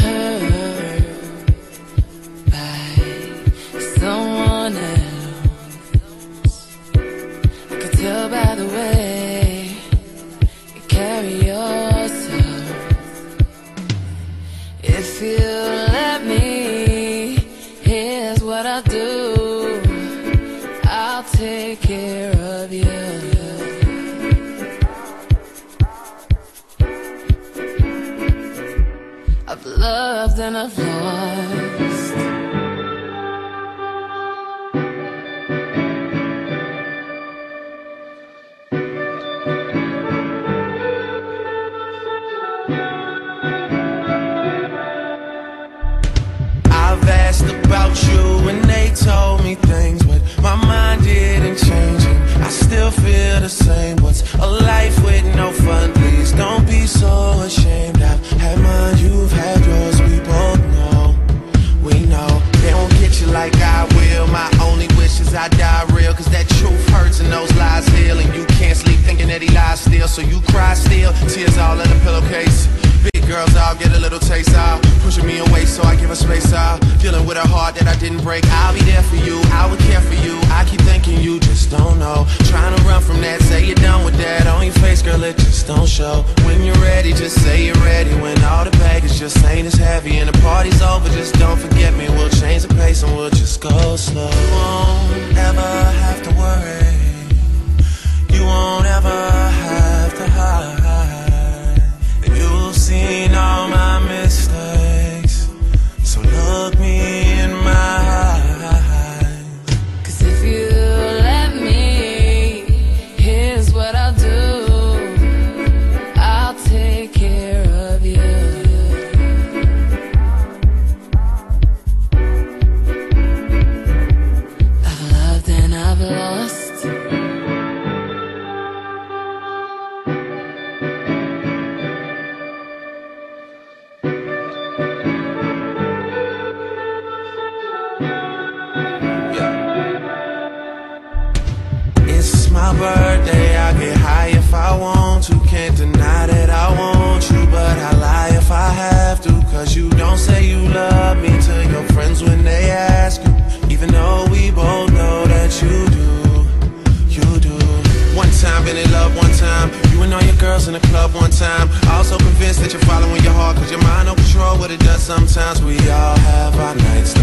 hurt. Loved a I've and those lies heal. And you can't sleep thinking that he lies still, so you cry still. Tears all in the pillowcase. Big girls, I'll get a little taste out. Pushing me away, so I give her space ah. out. Dealing with a heart that I didn't break. I'll be there for you, I would care for you. I keep thinking you just don't know. Trying to run from that, say you're done with that. On your face, girl, it just don't show. When you're ready, just say you're ready. When all the baggage just ain't as heavy and the party's over, just don't forget me. We'll change the pace and we'll just go slow. You won't ever have to worry. I get high if I want to. Can't deny that I want you, but I lie if I have to. Cause you don't say you love me to your friends when they ask you. Even though we both know that you do, you do. One time, been in love one time. You and all your girls in the club one time. Also convinced that you're following your heart, cause your mind don't control what it does sometimes. We all have our nights,